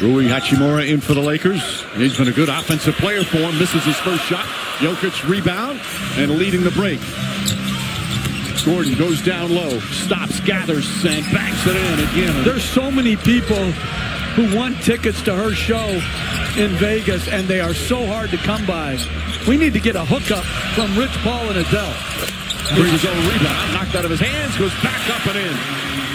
Rui Hachimura in for the Lakers. He's been a good offensive player for him. Misses his first shot. Jokic rebound and leading the break. Gordon goes down low, stops, gathers, and banks it in again. There's so many people who want tickets to her show in Vegas, and they are so hard to come by. We need to get a hookup from Rich Paul and Adele. Here's his own rebound, knocked out of his hands, goes back up and in.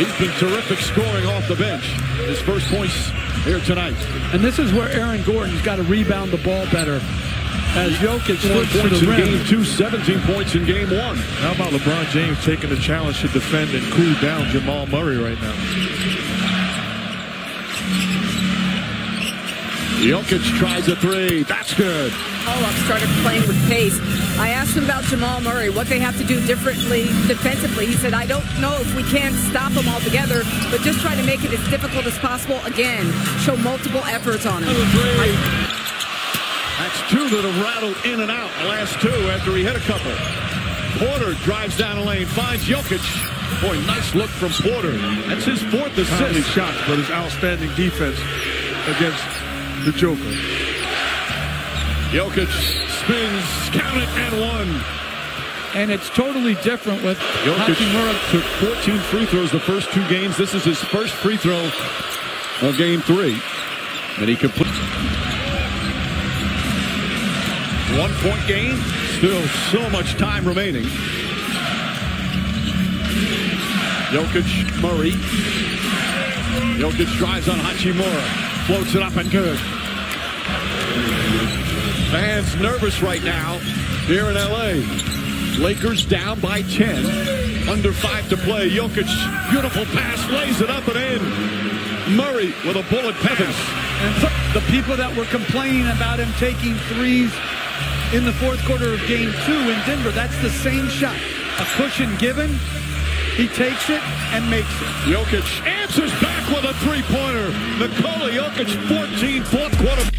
He's been terrific scoring off the bench. His first points here tonight. And this is where Aaron Gordon's got to rebound the ball better. As Jokic Four slips to points the in rim. game two, 17 points in game one. How about LeBron James taking the challenge to defend and cool down Jamal Murray right now? Jokic tries a three. That's good. All up started playing with pace. I asked him about Jamal Murray, what they have to do differently defensively. He said, I don't know if we can't stop him altogether, but just try to make it as difficult as possible. Again, show multiple efforts on him. That's two that have rattled in and out. The last two after he hit a couple. Porter drives down the lane, finds Jokic. Boy, nice look from Porter. That's his fourth How many assist. shots, but his outstanding defense against the Joker. Jokic spins, count it, and one. And it's totally different with Jokic Hachimura. took 14 free throws the first two games. This is his first free throw of game three. And he complete. One point game. Still so much time remaining. Jokic, Murray. Jokic drives on Hachimura. Floats it up and good. Fans nervous right now here in L.A. Lakers down by 10. Under five to play. Jokic, beautiful pass, lays it up and in. Murray with a bullet pass. And the people that were complaining about him taking threes in the fourth quarter of game two in Denver, that's the same shot. A cushion given, he takes it and makes it. Jokic answers back with a three-pointer. Nikola Jokic, 14 fourth quarter